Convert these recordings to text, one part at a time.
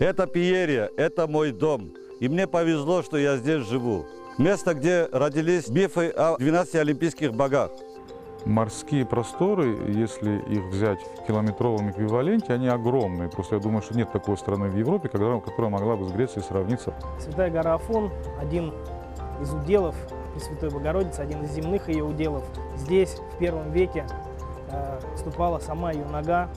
Это Пиерия, это мой дом. И мне повезло, что я здесь живу. Место, где родились мифы о 12 олимпийских богах. Морские просторы, если их взять в километровом эквиваленте, они огромные. Просто я думаю, что нет такой страны в Европе, которая могла бы с Грецией сравниться. Святая гора Афон – один из уделов Пресвятой Богородицы, один из земных ее уделов. Здесь в первом веке э, ступала сама ее нога.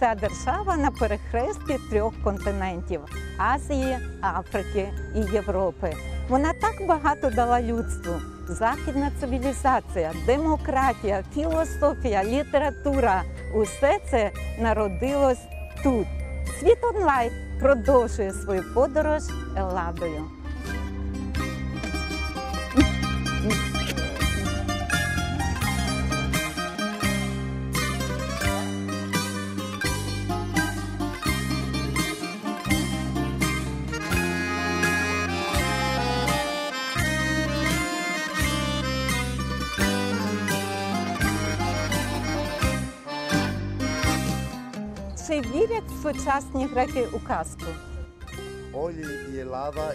Ця держава на перехресті трьох континентів Азії, Африки і Європи. Вона так багато дала людству. Західна цивілізація, демократія, філософія, література усе це народилось тут. Світ онлайн продовжує свою подорож Елладою. Чи вірять сучасні греки у казку?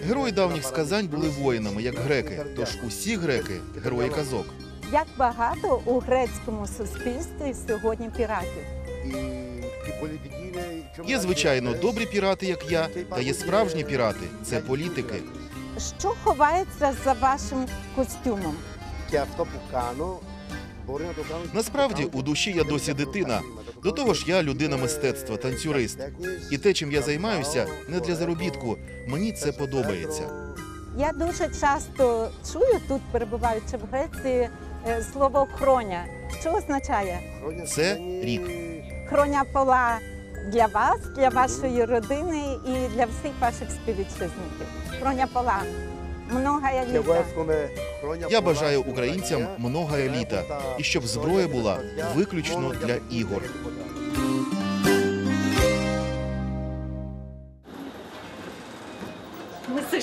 Герої давніх сказань були воїнами, як греки. Тож усі греки герої казок. Як багато у грецькому суспільстві сьогодні піратів? Є, звичайно, добрі пірати, як я, та є справжні пірати це політики. Що ховається за вашим костюмом? Насправді у душі я досі дитина. До того ж, я людина мистецтва, танцюрист. І те, чим я займаюся, не для заробітку. Мені це подобається. Я дуже часто чую тут, перебуваючи в Греції, е, слово хроня. Що означає? Це рік. Хроня пола для вас, для вашої родини і для всіх ваших співвітчизників. Хроня пола. Многая літа. Я бажаю українцям много еліта і щоб зброя була виключно для ігор.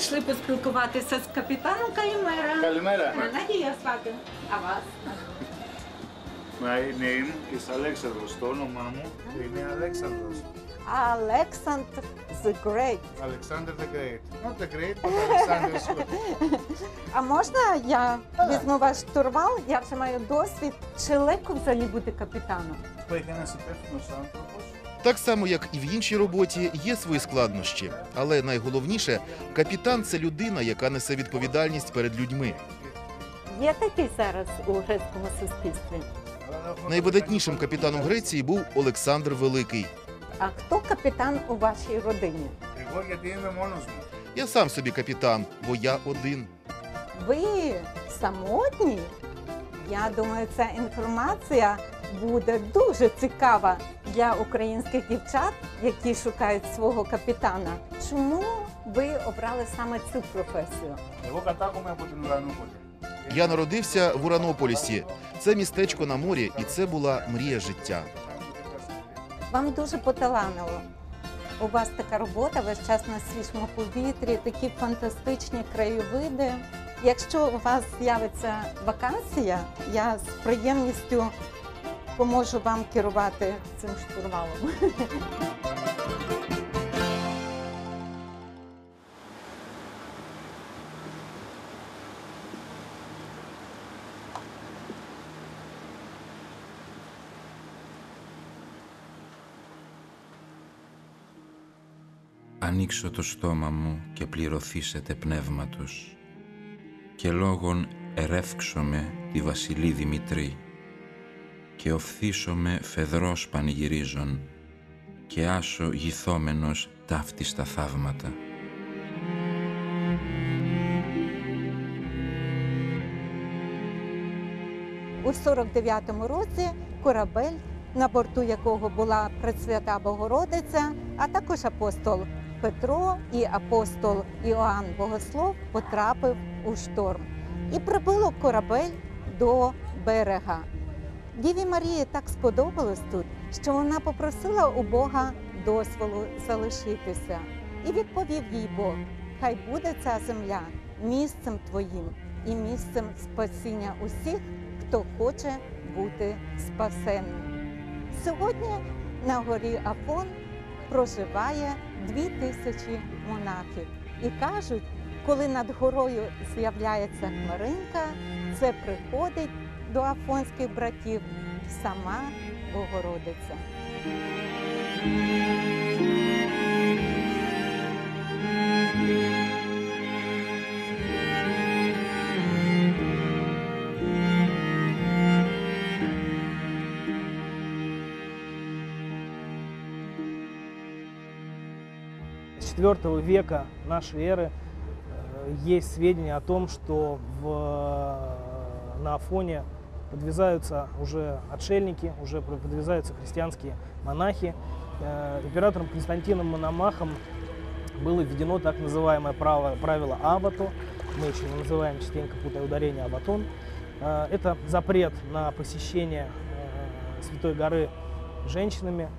Ми зайшли поспілкуватися з капітаном Калімера. Καλημέρα. Надія звати. А вас? My name is Alexandros. Το όνομά μου είναι Alexandros. Alexander the Great. Alexander the Great. Not the Great, but Alexander is good. А можна я візьму ваш штурвал? Я вже маю досвід. Чи легко взагалі бути капітаном? Που έχει ένας υπεύθυνος άνθρωπος. Так само, як і в іншій роботі, є свої складнощі, але найголовніше капітан це людина, яка несе відповідальність перед людьми. Є такий зараз у грецькому суспільстві. Найвидатнішим капітаном Греції був Олександр Великий. А хто капітан у вашій родині? Я сам собі капітан, бо я один. Ви самотні? Я думаю, ця інформація буде дуже цікава для українських дівчат, які шукають свого капітана. Чому ви обрали саме цю професію? Я народився в Уранополісі. Це містечко на морі, і це була мрія життя. Вам дуже поталанило. У вас така робота, весь час на свіжому повітрі, такі фантастичні краєвиди. Якщо у вас з'явиться вакансія, я з приємністю поможу вам керувати цим штурвалом. Ανοίξω το στόμα μου και πληρωθήσετε πνεύματος και λόγων ερεύξομαι τη βασιλή Δημητρή και οφθήσομαι φεδρός πανηγυρίζων και άσο γυθόμενος ταύτιστα θαύματα. У 49-му році корабель, на борту якого була Пресвята Богородиця, а також апостол Петро і апостол Іоанн Богослов потрапив у шторм. І прибуло корабель до берега. Діві Марії так сподобалось тут, що вона попросила у Бога дозволу залишитися. І відповів їй Бог: Хай буде ця земля місцем твоїм і місцем спасіння усіх, хто хоче бути спасенним. Сьогодні на горі Афон проживає дві тисячі монахів. І кажуть, коли над горою з'являється хмаринка, це приходить до афонських братів сама Богородиця. С IV века нашей эры э, есть сведения о том, что в, на Афоне подвязаются уже отшельники, уже подвязаются христианские монахи. Э, Императором Константином Мономахом было введено так называемое право, правило Абату. Мы еще его называем частенько путая ударение Абатон. Э, Это запрет на посещение э, Святой горы женщинами.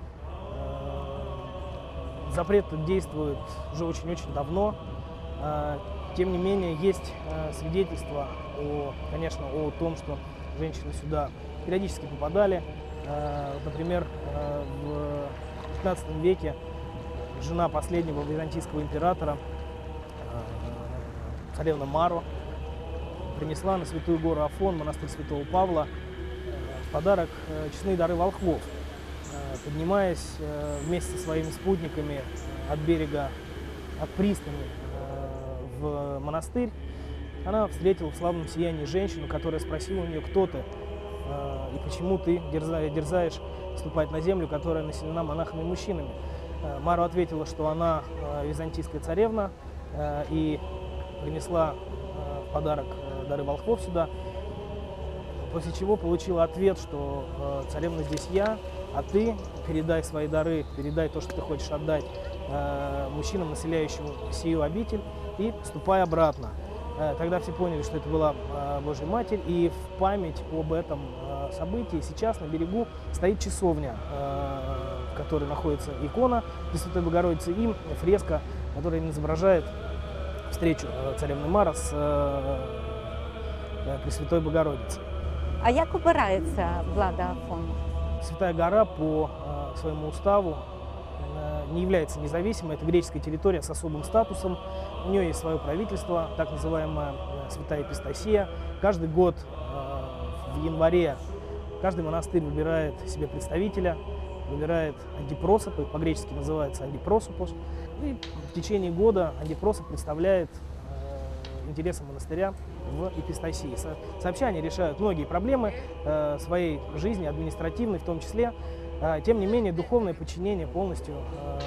Запрет действует уже очень-очень давно. Тем не менее, есть э, свидетельства, о, конечно, о том, что женщины сюда периодически попадали. Э, Например, э, в 15 веке жена последнего византийского императора, царевна Маро, принесла на Святую гору Афон, монастырь Святого Павла, подарок честные дары волхвов. Поднимаясь вместе со своими спутниками от берега, от пристани монастырь, она встретила в славном сиянии женщину, которая спросила у нее, кто ты э, и почему ты дерза- дерзаешь ступать на землю, которая населена монахами и мужчинами. Э, Мара ответила, что она э, византийская царевна и принесла подарок дары волхвов сюда, после чего получила ответ, что царевна здесь я, а ты передай свои дары, передай то, что ты хочешь отдать э, мужчинам, населяющим сию обитель, и ступай обратно. Э, Тогда все поняли, что это была э, Божья Матерь, и в память об этом э, событии сейчас на берегу стоит часовня, э, в которой находится икона Пресвятой Богородицы и фреска, которая изображает встречу царевны Мара с э, Пресвятой Богородицей. А як обирається влада Афону? Святая гора по э, своему уставу не является независимой. Это греческая территория с особым статусом. У нее есть свое правительство, так называемая э, Святая Епистасия. Каждый год э, в январе каждый монастырь выбирает себе представителя, выбирает антипросопы, по-гречески называется антипросопос. И в течение года антипросоп представляет э, интересы монастыря в Епистасии. Со- Сообща они решают многие проблемы своей жизни, административной в том числе. Э, Тем не менее, духовное подчинение полностью э,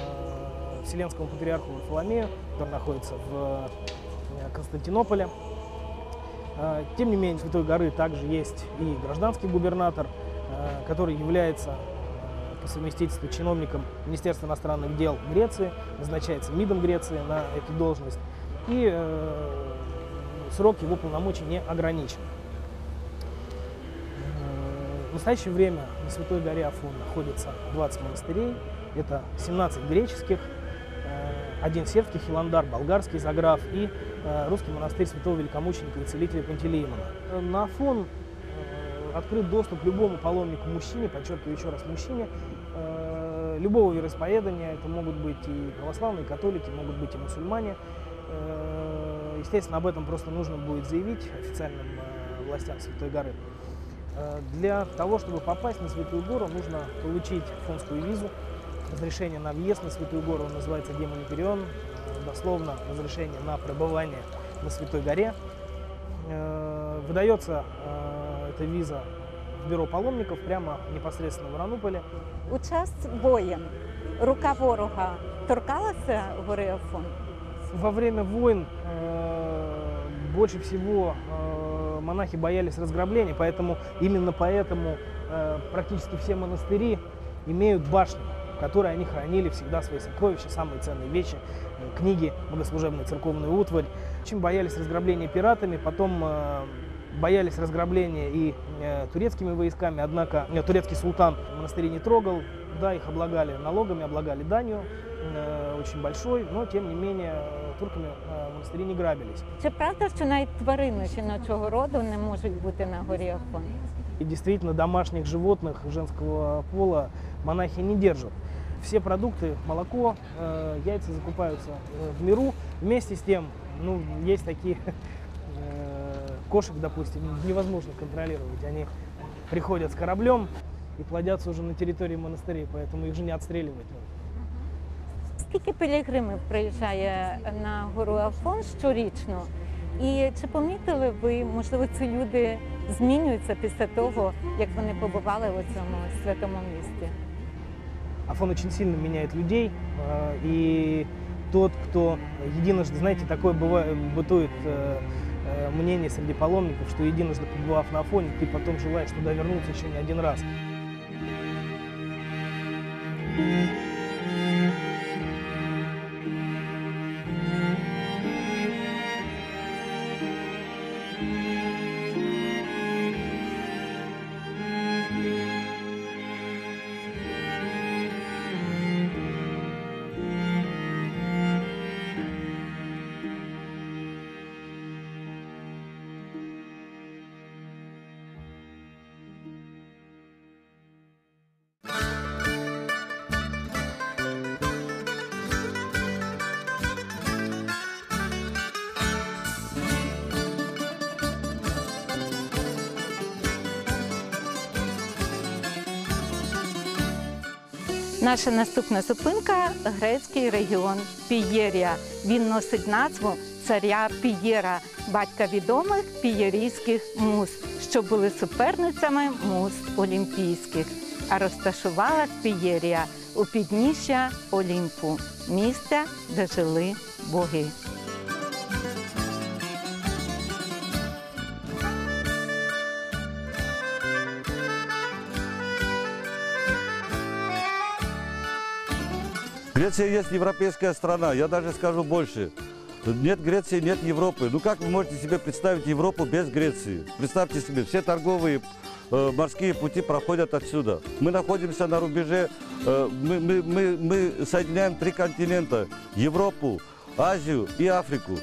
Вселенскому патриарху Варфоломею, который находится в э, Константинополе. Э, Тем не менее, Святой горы также есть и гражданский губернатор, э, который является по совместительству чиновником Министерства иностранных дел Греции, назначается МИДом Греции на эту должность. И срок его полномочий не ограничен. Настоящее время на Святой горе Афон находится 20 монастырей. Это 17 греческих, э, один сербский Хиландар, болгарский Заграф и э, русский монастырь святого великомученика и целителя Пантелеимона. Э, На Афон открыт доступ любому паломнику мужчине, подчеркиваю еще раз мужчине, любого вероисповедания. Это могут быть и православные, и католики, могут быть и мусульмане. Естественно, об этом просто нужно будет заявить официальным властям Святой горы. Э, Для того, чтобы попасть на Святую гору, нужно получить фонскую визу, разрешение на въезд на Святую гору, называется гемониперион, э, дословно разрешение на пребывание на Святой горе. Э, Выдается эта виза в бюро паломников прямо непосредственно в Ранополе. У час воєн рука ворога торкалася гори Афон? Во время войн больше всего монахи боялись разграбления, поэтому именно поэтому э, практически все монастыри имеют башни, в которой они хранили всегда свои сокровища, самые ценные вещи, э, книги, богослужебную церковную утварь. Очень боялись разграбления пиратами, потом э, боялись разграбления и э, турецкими войсками, однако э, турецкий султан монастыри не трогал, да, их облагали налогами, облагали данью, э, очень большой, но тем не менее э, турками э, монастыри не грабились. Чи правда, що навіть тварини жіночого роду не можуть бути на горі Афон? И действительно домашних животных женского пола монахи не держат. Все продукты, молоко, э, яйца закупаются э, в миру. Вместе с тем, ну, есть такие э, кошек, допустим, невозможно контролировать. Они приходят с кораблем и плодятся уже на территории монастырей, поэтому их же не отстреливать нужно. Скільки пілігримів приїжджає на гору Афон щорічно? І чи помітили ви, можливо, ці люди змінюються після того, як вони побували у цьому святому місті? Афон очень сильно меняет людей, э, и тот, кто единожды, знаете, такое бывает, бытует э, э, мнение среди паломников, что единожды побывав на Афоне, ты потом желаешь туда вернуться еще не один раз. Mm-hmm. Наша наступна зупинка грецький регіон Пієрія. Він носить назву царя Пієра, батька відомих пієрійських муз, що були суперницями муз олімпійських. А розташувалась Пієрія у підніжжя Олімпу, місця, де жили боги. Греция есть европейская страна, я даже скажу больше. Нет Греции, нет Европы. Ну как вы можете себе представить Европу без Греции? Представьте себе, все торговые э, морские пути проходят отсюда. Мы находимся на рубеже, э, мы, мы, мы, мы соединяем три континента. Европу, Азию и Африку.